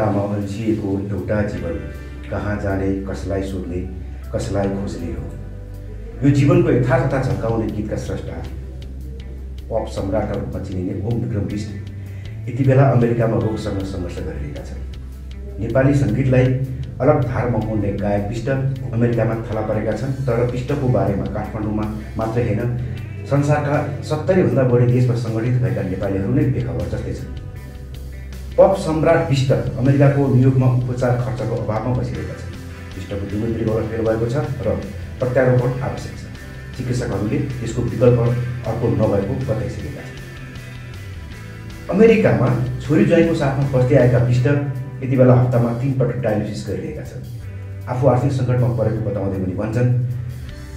दिएको एउटा जीवन कहाँ जाने कसलाई सोध्ने कसलाई खोज्ने हो? यो जीवनको यथार्थता झल्काउने गीतका स्रष्टा पप सम्राटका रूपमा चिनिने ओम विक्रम बिष्ट यति बेला अमेरिकामा रोगसँग सङ्घर्ष गरिरहेका छन्। नेपाली सङ्गीतलाई अलग धारमा हुने गायक विष्ट अमेरिकामा थला परेका छन् तर विष्टको बारेमा काठमाडौँमा मात्रै होइन संसारका सत्तरीभन्दा बढी देशमा सङ्गठित भएका नेपालीहरू नै बेखबर जस्तै छन्। पप सम्राट विष्ट अमेरिकाको न्युयोर्कमा उपचार खर्चको अभावमा बसिरहेका छन्। विष्टको दुवै फेल भएको छ र प्रत्यारोपण आवश्यक छ। चिकित्सकहरूले यसको विकल्प अर्को नभएको बताइसकेका छन्। अमेरिकामा छोरी ज्वाइँको साथमा बस्दै आएका विष्ट यति बेला हप्तामा तिनपटक डायलिसिस गरिरहेका छन्। आफू आर्थिक सङ्कटमा परेको बताउँदै पनि भन्छन्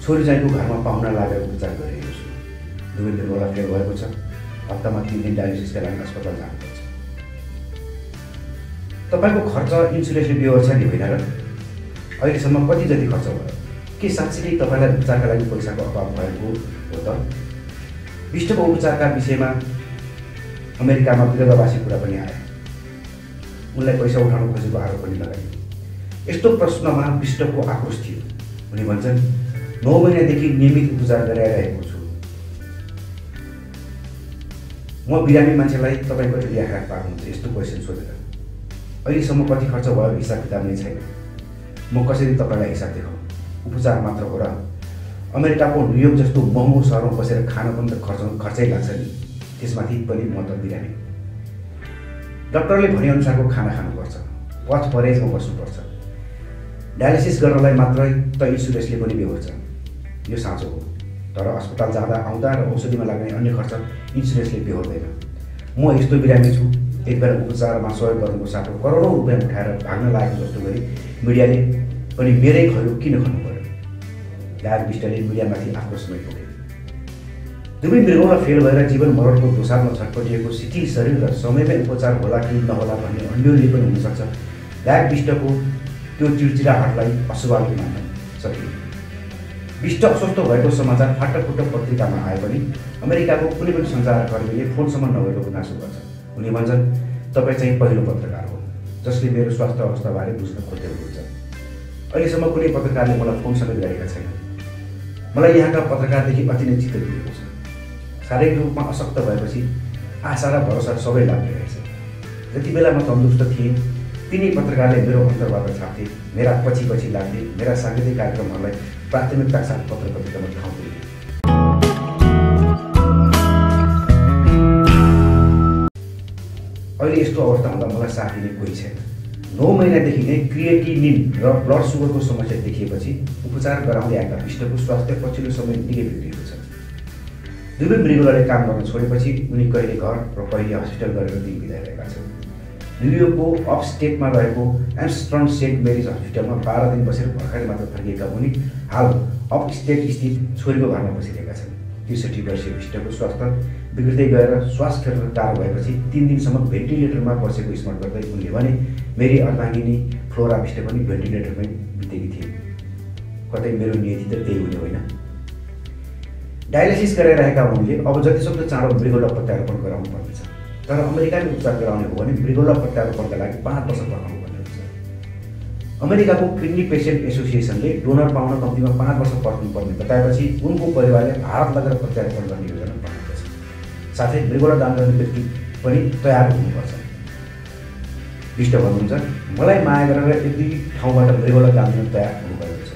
छोरी ज्वाइँको घरमा पाहुना लागेर उपचार गरिरहेको छु। दुवै दुर्बला फेल भएको छ। हप्तामा तिन दिन डायलिसिसका लागि अस्पताल जानुपर्छ। तपाईँको खर्च बेहोर्छ नि होइन र अहिलेसम्म कति जति खर्च भयो? के साँच्चै तपाईँलाई उपचारका लागि पैसाको अभाव भएको हो त? विष्टको उपचारका विषयमा अमेरिकामा विरोधावासी कुरा पनि आयो। उनलाई पैसा उठाउन खोजेको आरोप पनि लगाइयो। यस्तो प्रश्नमा विष्टको आक्रोश थियो। उनी भन्छन् नौ महिनादेखि नियमित उपचार गराइरहेको छु। म बिरामी मान्छेलाई तपाईँ कति आघात पार्नुहुन्छ। यस्तो क्वेसन सोधेर अहिलेसम्म कति खर्च भयो हिसाब किताब नै छैन। म कसरी तपाईँलाई हिसाब देखाउँ? उपचार मात्र हो र अमेरिकाको न्युयोर्क जस्तो महँगो सहरमा बसेर खान पनि त खर्च खर्चै लाग्छ नि। त्यसमाथि पनि म त बिरामी डक्टरले भनेअनुसारको खाना खानुपर्छ। वाच परहेजमा बस्नुपर्छ। डायलिसिस गर्नलाई मात्रै त इन्सुरेन्सले पनि बेहोर्छ। यो साँचो हो। तर अस्पताल जाँदा आउँदा र औषधिमा लाग्ने अन्य खर्च इन्सुरेन्सले बेहोर्दैन। म यस्तो बिरामी छु। एक बेला उपचारमा सहयोग गर्नुको साथो करोडौँ रुपियाँ उठाएर भाग्न लागेको जस्तो गरी मिडियाले पनि मेरै खयो किन खन्नु पऱ्यो गायक विष्टले मिडियामाथि आफ्नो समय पुगे दुवै मृगौला फेल भएर जीवन मरणको दोसारमा छटपटिएको शिथिल शरीर र समयमै उपचार होला कि नहोला भन्ने अन्योन्य पनि हुनसक्छ। गायक विष्टको त्यो चिडचिडाहटलाई अस्वाभाविक मान्न सकियो। विष्ट अस्वस्थ भएको समाचार फाटफुट पत्रिकामा आए पनि अमेरिकाको कुनै पनि सञ्चारकर्मीले फोनसम्म नभएको गुनासो गर्छ। उनी भन्छन्। तपाईँ चाहिँ पहिलो पत्रकार हो जसले मेरो स्वास्थ्य अवस्थाबारे बुझ्न खोज्दै हुनुहुन्छ अहिलेसम्म कुनै पत्रकारले मलाई फोन समेत गरेका छैन मलाई यहाँका पत्रकारदेखि अति नै चित्त दिएको छ। शारीरिक रूपमा अशक्त भएपछि आशा र भरोसा सबै लाग्ने रहेछ। जति बेला म तन्दुरुस्त थिएँ तिनै पत्रकारले मेरो अन्तर्बाट छाप्थे मेरा पछि पछि लाग्थे मेरा साङ्गीतिक कार्यक्रमहरूलाई प्राथमिकता साथ पत्र पत्रिकामा अहिले यस्तो अवस्था हुँदा मलाई साथ कोही छैन। नौ महिनादेखि नै क्रिएटिनिन र ब्लड सुगरको समस्या देखिएपछि उपचार गराउँदै आएका विष्टको स्वास्थ्य पछिल्लो समय निकै बिग्रिएको छ। दुवै मृगलले काम गर्न छोडेपछि उनी कहिले घर र कहिले हस्पिटल गरेर दिन बिताइरहेका छन्। न्युयोर्कको अफ स्टेटमा रहेको एम्स्ट्रन सेन्ट मेरिज हस्पिटलमा बाह्र दिन बसेर भर्खरै मात्र फर्किएका उनी हाल अफ स्टेट स्थित छोरीको घरमा बसिरहेका छन्। त्रिसठी वर्षीय विष्टको स्वास्थ्य बिग्रिँदै गएर श्वास फेर्न टाढो भएपछि तिन दिनसम्म भेन्टिलेटरमा बसेको स्मरण गर्दै उनले भने मेरी अर्धाङ्गिनी फ्लोरा पनि भेन्टिलेटरमै बितेकी थिए। कतै मेरो नियति त त्यही हुने होइन। डायलिसिस गराइरहेका उनले अब जतिसक्दो चाँडो मृगौला प्रत्यारोपण गराउनु पर्नेछ। तर अमेरिकाले उपचार गराउने हो भने मृगौला प्रत्यारोपणका लागि पाँच वर्ष पर्खाउनु पर्ने हुन्छ अमेरिकाको किडनी पेसेन्ट एसोसिएसनले डोनर पाउन कम्तीमा पाँच वर्ष पर्खनु पर्ने बताएपछि उनको परिवारले भारत लगेर प्रत्यारोपण गर्ने योजना साथै मृगौला दान गर्ने व्यक्ति पनि तयार हुनुपर्छ। विष्ट भन्नुहुन्छ मलाई माया गरेर यति ठाउँबाट मृगौला दान दिन तयार हुनुभएको छ।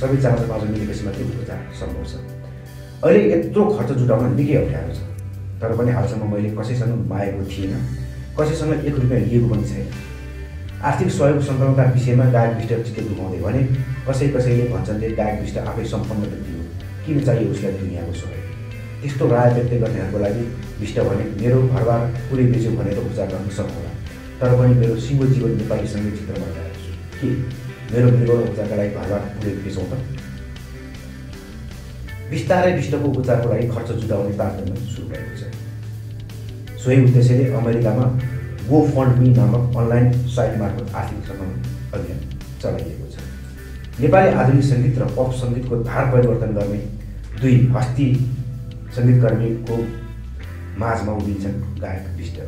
सबै चाँजो पाँचो मिलेपछि मात्रै उपचार सम्भव छ। अहिले यत्रो खर्च जुटाउन निकै अप्ठ्यारो छ। तर पनि हालसम्म मैले कसैसँग मागेको थिइनँ कसैसँग एक रुपियाँ लिएको पनि छैन। आर्थिक सहयोग सङ्कलनका विषयमा गायक विष्ट चित्त दुखाउँदै भने कसै कसैले भन्छन् गायक विष्ट आफै सम्पन्न व्यक्ति हो किन चाहियो उसलाई दुनियाँको सहयोग? त्यस्तो राय व्यक्त गर्नेहरूको लागि विष्ट भने मेरो घरबार पुरै बेच्यो भनेर उपचार गर्न सक्नुहोला तर पनि मेरो सिङ्गो जीवन नेपाली सङ्गीत क्षेत्रमा लगाएको छु। के? मेरो मृगौल उपचारका लागि घरबार पुरै बेचौँ त? बिस्तारै विष्टको उपचारको लागि खर्च जुटाउने तालमेल सुरु भएको छ। सोही उद्देश्यले अमेरिकामा गो फन्ड मी नामक अनलाइन साइट मार्फत आर्थिक सघाउने अभियान चलाइएको छ। नेपाली आधुनिक सङ्गीत र पप सङ्गीतको धार परिवर्तन गर्ने दुई हस्ती सङ्गीतकर्मीको माझमा उभिन्छन् गायक विष्ट।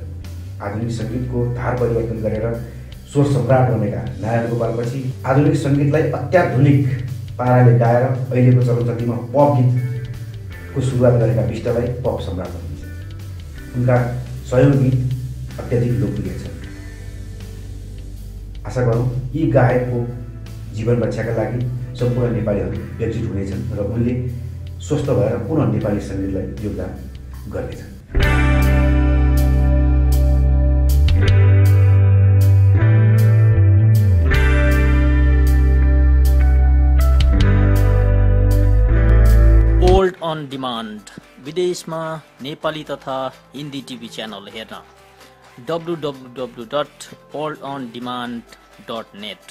आधुनिक सङ्गीतको धार परिवर्तन गरेर स्वर सम्राट बनेका नारायण गोपालपछि आधुनिक सङ्गीतलाई अत्याधुनिक पाराले गाएर अहिलेको चलचल्तीमा पप गीतको सुरुवात गरेका विष्टलाई पप सम्राट भनिन्छ। उनका सयौँ गीत अत्याधिक लोकप्रिय छन्। आशा गरौँ यी गायकको जीवन रक्षाका लागि सम्पूर्ण नेपालीहरू एकजुट हुनेछन् र उनले स्वस्थ भएर पुनः नेपाली सङ्गीतलाई योगदान गर्नेछन् ओल्ड अन डिमान्ड विदेशमा नेपाली तथा हिन्दी टिभी च्यानल हेर्न। W W W dot old on demand dot net